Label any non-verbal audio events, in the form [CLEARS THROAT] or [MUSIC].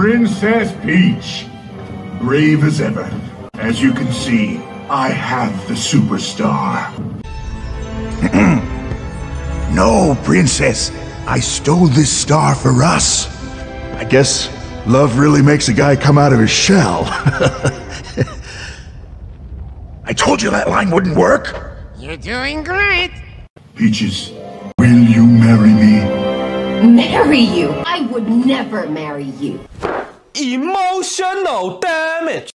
Princess Peach, brave as ever. As you can see, I have the superstar. [CLEARS THROAT] No, Princess. I stole this star for us. I guess love really makes a guy come out of his shell. [LAUGHS] I told you that line wouldn't work. You're doing great. Peaches, will you marry me? Marry you? I would never marry you. Emotional damage.